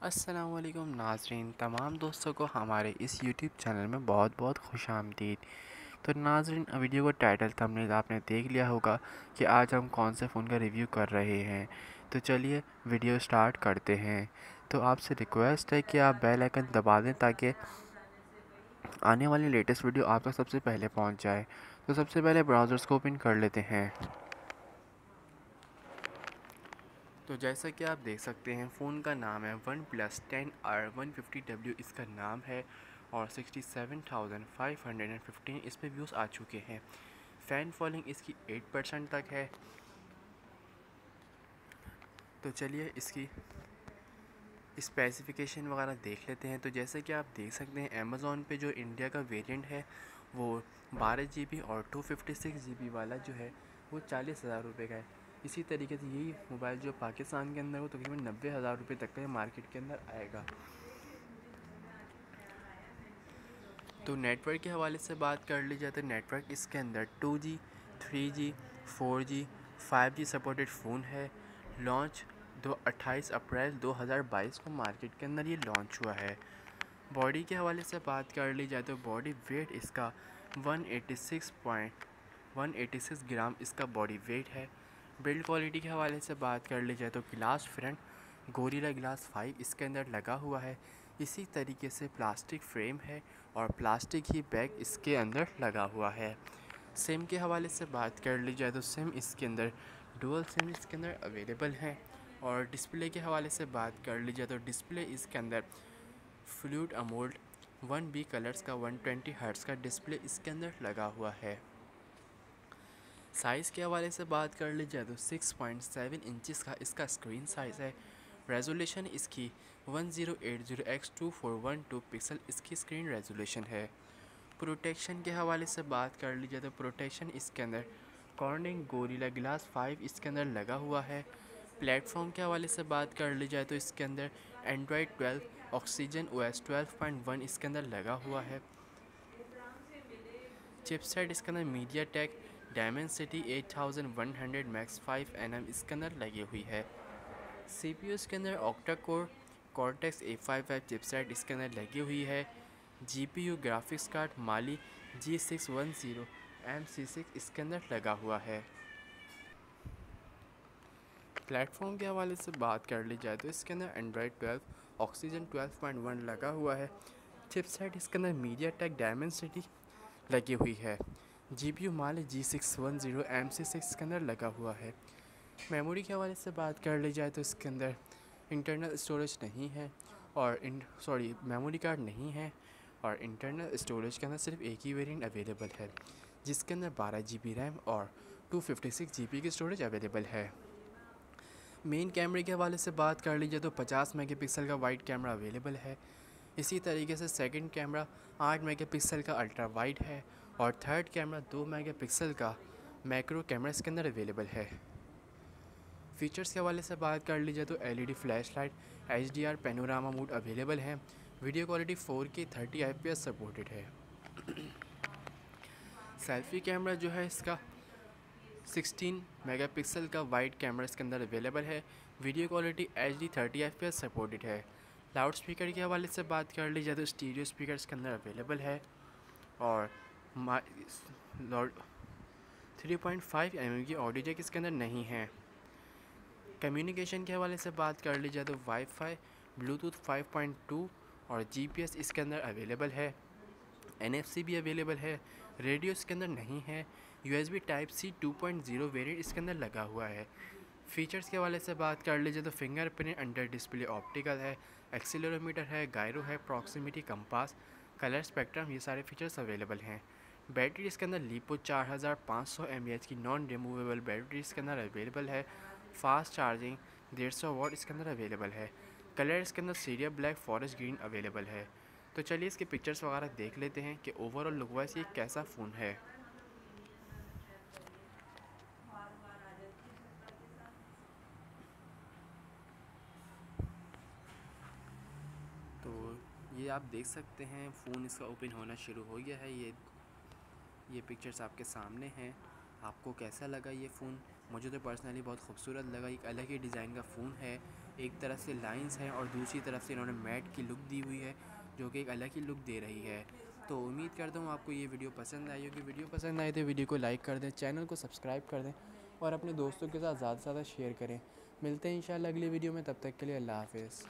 वालेकुम नाजरीन। तमाम दोस्तों को हमारे इस यूट्यूब चैनल में बहुत बहुत खुश आमदीद। तो नाजरीन वीडियो को टाइटल थंबनेल आपने देख लिया होगा कि आज हम कौन से फ़ोन का रिव्यू कर रहे हैं। तो चलिए वीडियो स्टार्ट करते हैं। तो आपसे रिक्वेस्ट है कि आप बेल आइकन दबा दें ताकि आने वाली लेटेस्ट वीडियो आप तक सबसे पहले पहुँच जाए। तो सबसे पहले ब्राउज़र्स को ओपन कर लेते हैं। तो जैसा कि आप देख सकते हैं, फ़ोन का नाम है OnePlus ten R one fifty W, इसका नाम है और sixty seven thousand five hundred and fifteen इस पर व्यूज़ आ चुके हैं। फ़ैन फॉलोइंग इसकी एट परसेंट तक है। तो चलिए इसकी स्पेसिफ़िकेशन वगैरह देख लेते हैं। तो जैसे कि आप देख सकते हैं अमेज़ोन पे जो इंडिया का वेरिएंट है, वो बारह जी और टू फिफ्टी सिक्स जी वाला जो है, वो चालीस हज़ार रुपये का है। इसी तरीके से यही मोबाइल जो पाकिस्तान के अंदर वो तकरीबन नब्बे हज़ार रुपये तक का मार्केट के अंदर आएगा। तो नेटवर्क के हवाले से बात कर ली जाए तो नेटवर्क इसके अंदर two G, three G, four G, five G supported phone है। लॉन्च दो अट्ठाईस अप्रैल 2022 को मार्केट के अंदर ये लॉन्च हुआ है। बॉडी के हवाले से बात कर ली जाए तो बॉडी वेट इसका 186 पॉइंट 186 ग्राम इसका बॉडी वेट है। बिल्ड क्वालिटी के हवाले से बात कर ली जाए तो गिलास फ्रंट गोरीला गिलास फाइव इसके अंदर लगा हुआ है। इसी तरीके से प्लास्टिक फ्रेम है और प्लास्टिक ही बैग इसके अंदर लगा हुआ है। सिम के हवाले से बात कर ली जाए तो सिम इसके अंदर, डुअल सिम इसके अंदर अवेलेबल है। और डिस्प्ले के हवाले से बात कर ली जाए तो डिस्प्ले इसके अंदर fluid AMOLED one B colours का 120 ट्वेंटी हर्ट्स का डिस्प्ले इसके अंदर लगा हुआ है। साइज़ के हवाले से बात कर ली जाए तो 6.7 इंचज़ का इसका स्क्रीन साइज़ है। रेजोल्यूशन इसकी 1080x2412 पिक्सल इसकी स्क्रीन रेजोल्यूशन है। प्रोटेक्शन के हवाले से बात कर ली जाए तो प्रोटेक्शन इसके अंदर कॉर्निंग गोरीला ग्लास 5 इसके अंदर लगा हुआ है। प्लेटफॉर्म के हवाले से बात कर ली जाए तो इसके अंदर एंड्रॉयड 12 ऑक्सीजन ओ एस इसके अंदर लगा हुआ है। चिपसेट इसके अंदर MediaTek Dimensity 8100 max five N M इसके अंदर लगी हुई है। सी पी यू इसके अंदर octa core Cortex A five five chipset इसके अंदर लगी हुई है। G P U graphics card Mali G six one zero M C six इसके अंदर लगा हुआ है। प्लेटफॉर्म के हवाले से बात कर ली जाए तो इसके अंदर Android twelve Oxygen twelve point one लगा हुआ है। चिपसेट इसके अंदर मीडिया टेक डायमंड सिटी लगी हुई है। G P U Mali G six one zero M C six के अंदर लगा हुआ है। मेमोरी के हवाले से बात कर ली जाए तो इसके अंदर इंटरनल स्टोरेज नहीं है और इन, सॉरी, मेमोरी कार्ड नहीं है और इंटरनल स्टोरेज के अंदर सिर्फ़ एक ही वेरिएंट अवेलेबल है, जिसके अंदर बारह जी बी रैम और two fifty six G B की स्टोरेज अवेलेबल है। मेन कैमरे के हवाले से बात कर लीजिए तो 50 मेगापिक्सल का वाइड कैमरा अवेलेबल है। इसी तरीके से सेकंड कैमरा 8 मेगापिक्सल का अल्ट्रा वाइड है और थर्ड कैमरा दो मेगापिक्सल का मैक्रो कैमरा इसके अंदर अवेलेबल है। फीचर्स के हवाले से बात कर लीजिए तो LED flash light H D R panorama mode available है। Video quality four K thirty I P S supported है। सेल्फी कैमरा जो है इसका 16 मेगापिक्सल का वाइड कैमरा इसके अंदर अवेलेबल है। Video quality H D thirty F P supported है। लाउड स्पीकर के हवाले से बात कर ली जाए तो स्टीरियो स्पीकर इसके अंदर अवेलेबल है। और थ्री पॉइंट फाइव एम की ऑडियो जैक इसके अंदर नहीं है। कम्युनिकेशन के हवाले से बात कर ली जाए तो वाईफाई ब्लूटूथ 5.2 और जीपीएस इसके अंदर अवेलेबल है। एनएफसी भी अवेलेबल है। रेडियो इसके अंदर नहीं है। यूएसबी टाइप सी 2.0 वेरिएंट इसके अंदर लगा हुआ है। फीचर्स के हवाले से बात कर लीजिए तो फिंगरप्रिंट अंडर डिस्प्ले ऑप्टिकल है एक्सीलरोमीटर है गायरो है प्रॉक्सिमिटी कंपास कलर स्पेक्ट्रम ये सारे फीचर्स अवेलेबल हैं। बैटरी इसके अंदर लीपो चार हज़ार की नॉन रिमूवेबल बैटरी इसके अंदर अवेलेबल है फास्ट चार्जिंग डेढ़ सौ वॉट इसके अंदर अवेलेबल है कलर इसके अंदर Sierra black forest green available है। तो चलिए इसके पिक्चर्स वगैरह देख लेते हैं कि ओवरऑल लुक वाइज ये कैसा फ़ोन है। तो ये आप देख सकते हैं फ़ोन इसका ओपन होना शुरू हो गया है, ये ये पिक्चर्स आपके सामने हैं। आपको कैसा लगा ये फ़ोन मुझे तो पर्सनली बहुत खूबसूरत लगा। एक अलग ही डिज़ाइन का फ़ोन है। एक तरफ़ से लाइंस हैं और दूसरी तरफ़ से इन्होंने मैट की लुक दी हुई है, जो कि एक अलग ही लुक दे रही है। तो उम्मीद करता हूँ आपको ये वीडियो पसंद आई होगी। वीडियो पसंद आए तो वीडियो को लाइक कर दें चैनल को सब्सक्राइब कर दें और अपने दोस्तों के साथ ज़्यादा से ज़्यादा शेयर करें। मिलते हैं इंशाल्लाह अगली वीडियो में। तब तक के लिए अल्लाह हाफिज़।